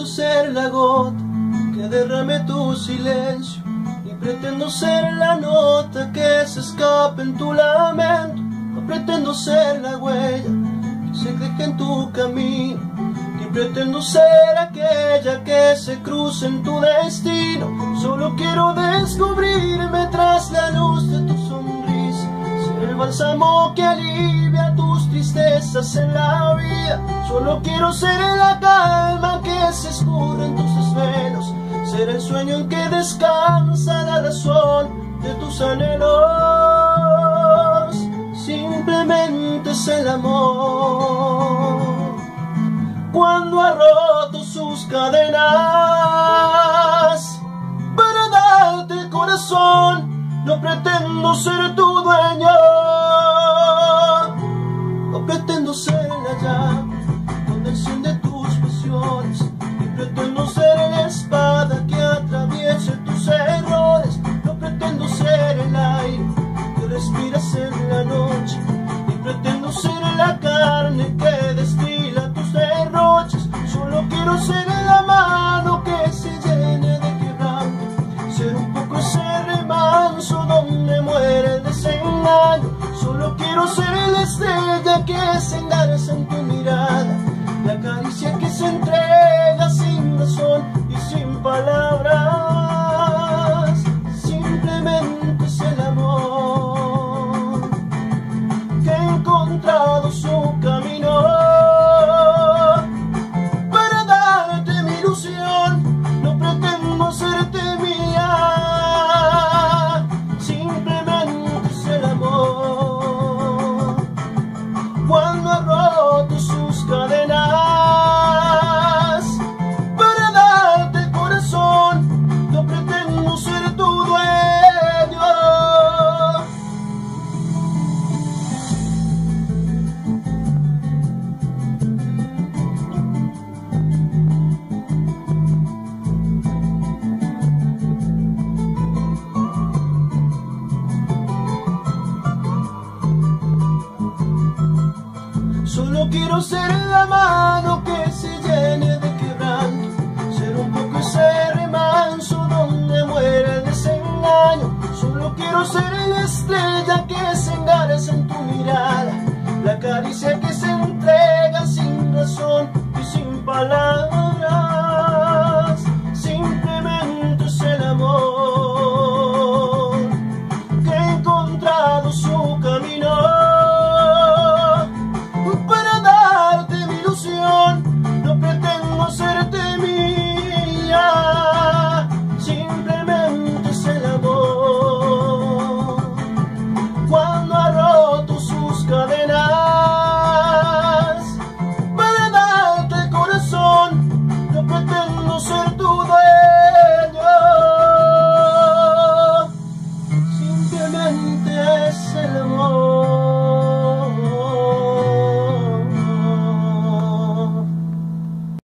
pretendo ser la gota que derrame tu silencio, ni pretendo ser la nota que se escape en tu lamento, no pretendo ser la huella que se deje en tu camino, ni pretendo ser aquella que se cruce en tu destino, solo quiero descubrirme tras la luz de tu bálsamo que alivia tus tristezas en la vida, solo quiero ser la calma que se escurre en tus desvelos, ser el sueño en que descansa la razón de tus anhelos. Simplemente es el amor. Cuando ha roto sus cadenas para darte corazón, no pretendo ser tu dueño. Quiero ser la estrella que se engarza en tu mirada. Solo quiero ser la mano que se llene de ser tu dueño.